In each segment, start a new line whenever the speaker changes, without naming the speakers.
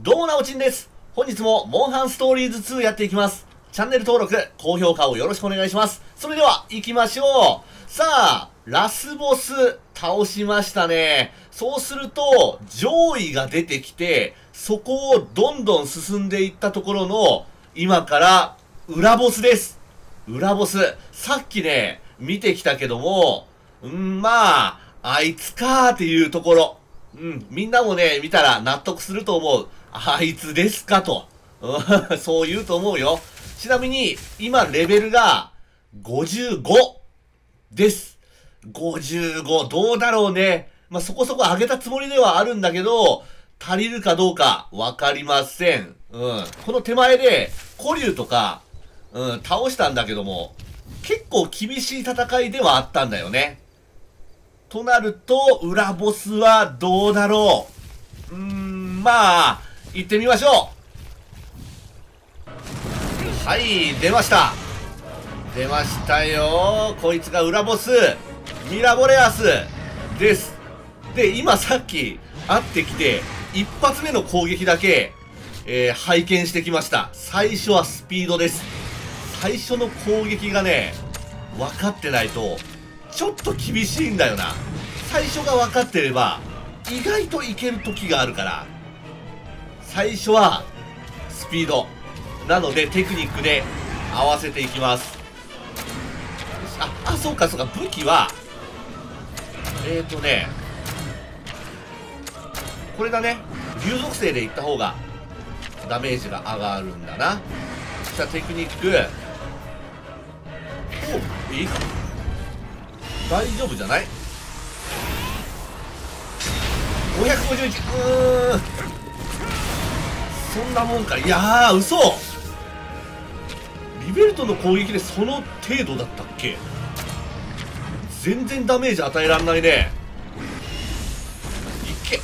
どうもなおちんです。本日もモンハンストーリーズ2やっていきます。チャンネル登録、高評価をよろしくお願いします。それでは、行きましょう。さあ、ラスボス、倒しましたね。そうすると、上位が出てきて、そこをどんどん進んでいったところの、今から、裏ボスです。裏ボス。さっきね、見てきたけども、うん、まあ、あいつかーっていうところ。うん、みんなもね、見たら納得すると思う。あいつですかと。うん そう言うと思うよ。ちなみに、今レベルが55です。55、どうだろうね。まあ、そこそこ上げたつもりではあるんだけど、足りるかどうかわかりません。うん。この手前で、古竜とか、うん、倒したんだけども、結構厳しい戦いではあったんだよね。となると、裏ボスはどうだろう。うーん、まあ、行ってみましょう。はい、出ました。出ましたよ。こいつが裏ボス、ミラボレアスです。で、今さっき会ってきて、一発目の攻撃だけ、えー拝見してきました。最初はスピードです。最初の攻撃がね、分かってないと、ちょっと厳しいんだよな。最初が分かってれば、意外といける時があるから、最初は、スピード。なので、テクニックで合わせていきます。あ、あ、そうかそうか、武器は、えーとね、これだね。竜属性でいった方が、ダメージが上がるんだな。そしたらテクニック、おいい大丈夫じゃない ?551 うーんそんなもんかい。やー嘘。リベルトの攻撃でその程度だったっけ？全然ダメージ与えらんないね。いけ。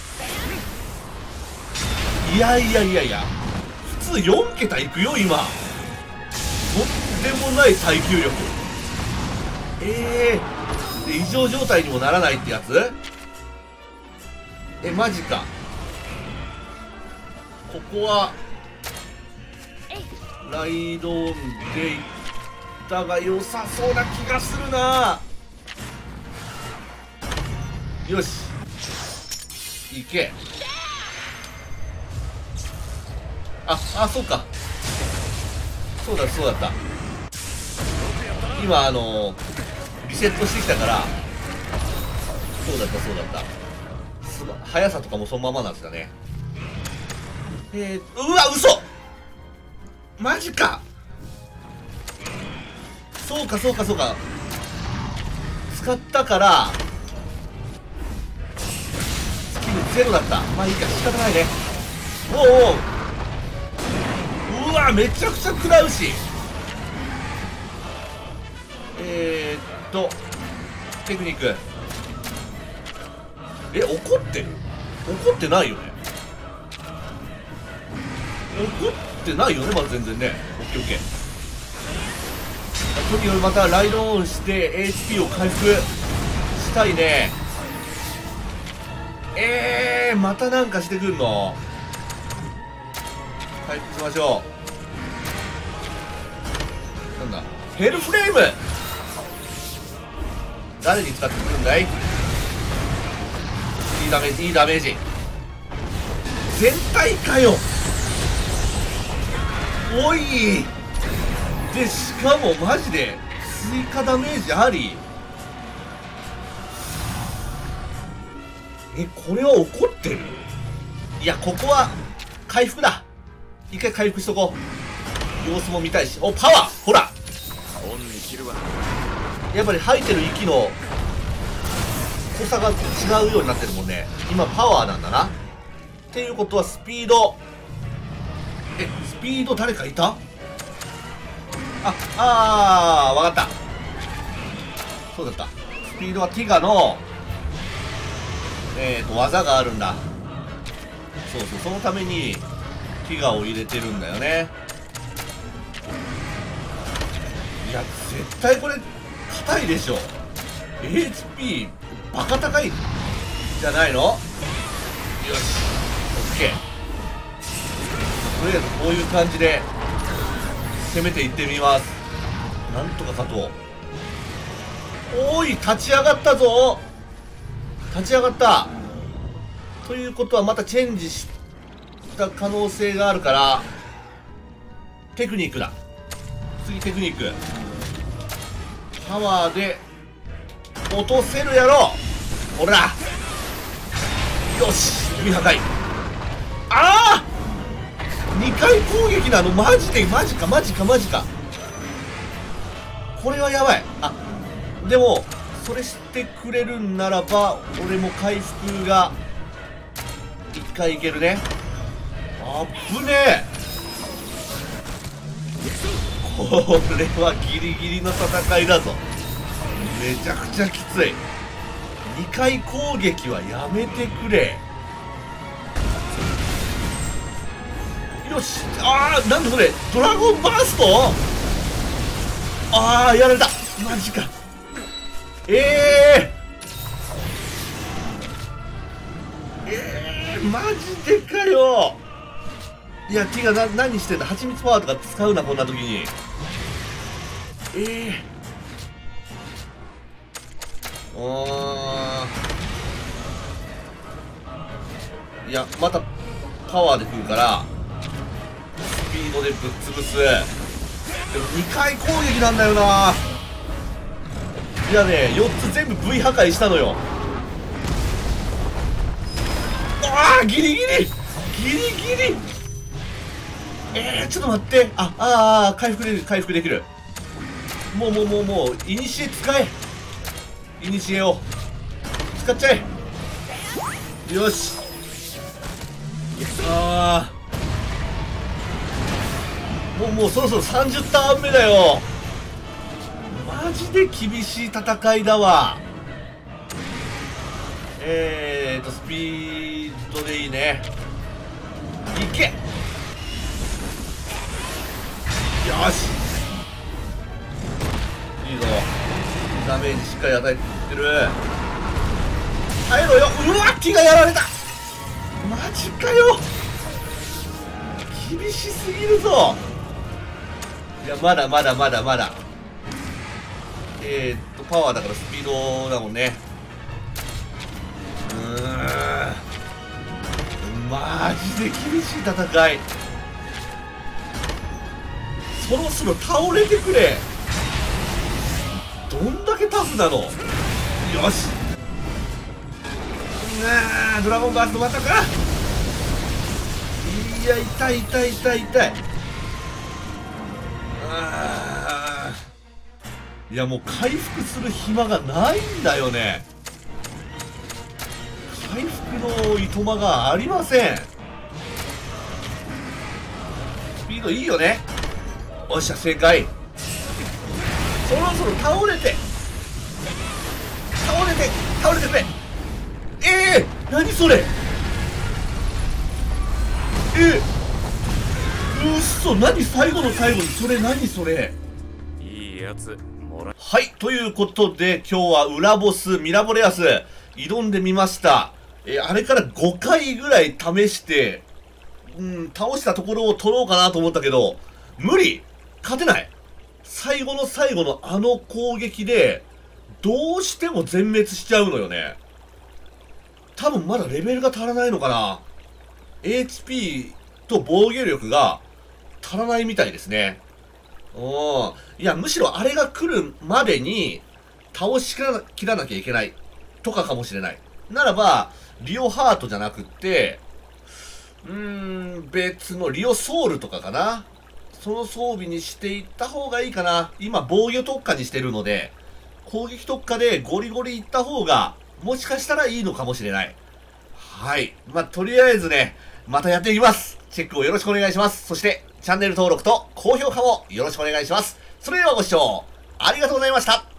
いやいやいやいや。普通4桁いくよ今。とんでもない耐久力。ええー、で異常状態にもならないってやつ？えマジか。ここはライドオンでいったが良さそうな気がするな。よし。行け。ああそうか。そうだそうだった。今あのリセットしてきたから。そうだったそうだった。すば速さとかもそのままなんですかね。えー、うわ嘘！マジか！そうかそうかそうか。使ったからスキルゼロだった。まあいいか仕方ないね。おうおう。うわめちゃくちゃ食らうし。えー、っとテクニック。え怒ってる？怒ってないよね。怒ってないよねまだ全然ね。オッケーオッケー。とにかくまたライドオンして HP を回復したいね。えー、またなんかしてくんの？回復しましょう。なんだ？ヘルフレーム！誰に使ってくるんだい？いいダメージいいダメージ。全体かよ。おい。でしかもマジで追加ダメージあり。えこれは怒ってる？いやここは回復だ。一回回復しとこう。様子も見たいし。おパワー！ほら！やっぱり吐いてる息の濃さが違うようになってるもんね。今パワーなんだな。っていうことはスピード。えピード誰かいた？ああーわかった。そうだった。スピードはティガのえーと技があるんだ。そうそうそのためにティガを入れてるんだよね。いや絶対これ硬いでしょ。HP バカ高い。じゃないの？よし OK とりあえずこういう感じで攻めていってみます。なんとか加藤。おい立ち上がったぞ。立ち上がった。ということはまたチェンジした可能性があるからテクニックだ。次テクニック。パワーで落とせるやろ。ほら。よし指破壊。ああ2回攻撃なのマジでマジかマジかマジか。これはやばい。あでもそれしてくれるんならば俺も回復が1回いけるね。あぶねえ。これはギリギリの戦いだぞ。めちゃくちゃきつい。2回攻撃はやめてくれ。よし。ああなんだそれドラゴンバースト？ああやられた。マジか。ええー、ええー、マジでかよ。いや、ティガな、何してんだ？蜂蜜パワーとか使うな、こんな時に。ええー。あー。いや、また、パワーで来るから、ピードでぶっ潰す。でも2回攻撃なんだよないやね、4つ全部 V 破壊したのよ。ああギリギリギリギリえー、ちょっと待って。あ、ああ、回復できる、回復できる。もうもうもうもう、イニシエ使え。イニシエを。使っちゃえ。よし。ああ。もうもうそろそろ30ターン目だよ。マジで厳しい戦いだわ。えーと、スピードでいいね。いけ。よし。いいぞ。ダメージしっかり与えてる。耐えろよ。うわ気がやられた。マジかよ。厳しすぎるぞ。いやまだまだまだまだ。えー、っとパワーだからスピードだもんね。うーん。マジで厳しい戦い。そろそろ倒れてくれ。どんだけタフなの。よし。なあドラゴンバーストまたか。いや痛い痛い痛い痛い。いやもう回復する暇がないんだよね。回復のいとまがありません。スピードいいよね。おっしゃ正解。そろそろ倒れて。倒れて倒れてくれ。ええー、何それ。えー、うっそ何最後の最後に？それ何それ？
いいやつ。もら
はいということで今日は裏ボスミラボレアス。挑んでみました。えー、あれから5回ぐらい試してうん倒したところを取ろうかなと思ったけど無理。勝てない。最後の最後のあの攻撃で、どうしても全滅しちゃうのよね。多分まだレベルが足らないのかな ?HP と防御力が足らないみたいですね。うん。いや、むしろあれが来るまでに倒しきらなきゃいけないとかかもしれない。ならば、リオハートじゃなくって、うーん、別のリオソウルとかかなその装備にしていった方がいいかな。今、防御特化にしてるので、攻撃特化でゴリゴリいった方が、もしかしたらいいのかもしれない。はい。まあ、とりあえずね、またやっていきます。チェックをよろしくお願いします。そして、チャンネル登録と高評価もよろしくお願いします。それではご視聴ありがとうございました。